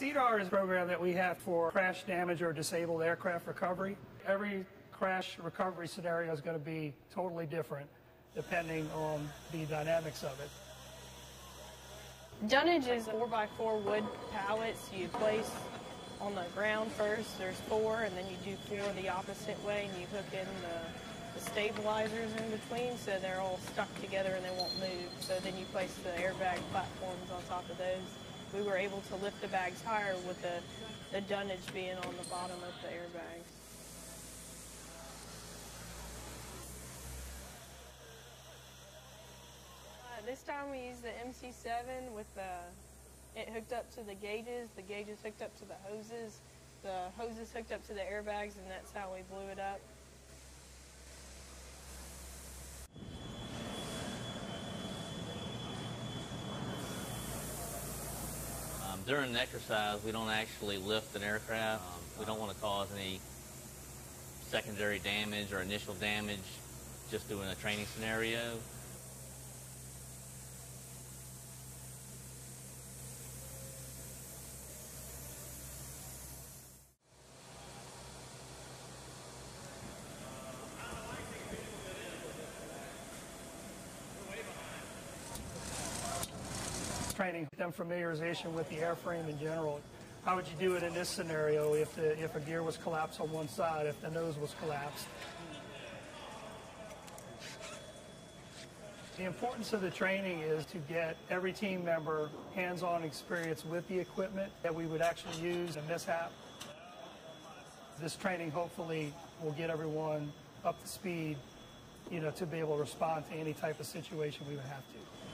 CDAR is a program that we have for crash damage or disabled aircraft recovery. Every crash recovery scenario is going to be totally different depending on the dynamics of it. Dunnage is four by four wood pallets you place on the ground first. There's four, and then you do four the opposite way, and you hook in the, the stabilizers in between so they're all stuck together and they won't move. So then you place the airbag platforms on top of those. We were able to lift the bags higher with the, the dunnage being on the bottom of the airbags. Uh, this time we used the MC7 with the it hooked up to the gauges, the gauges hooked up to the hoses, the hoses hooked up to the airbags, and that's how we blew it up. During an exercise, we don't actually lift an aircraft. Um, we don't want to cause any secondary damage or initial damage just doing a training scenario. Training them familiarization with the airframe in general. How would you do it in this scenario if, the, if a gear was collapsed on one side, if the nose was collapsed? The importance of the training is to get every team member hands-on experience with the equipment that we would actually use in mishap. This training hopefully will get everyone up to speed, you know, to be able to respond to any type of situation we would have to.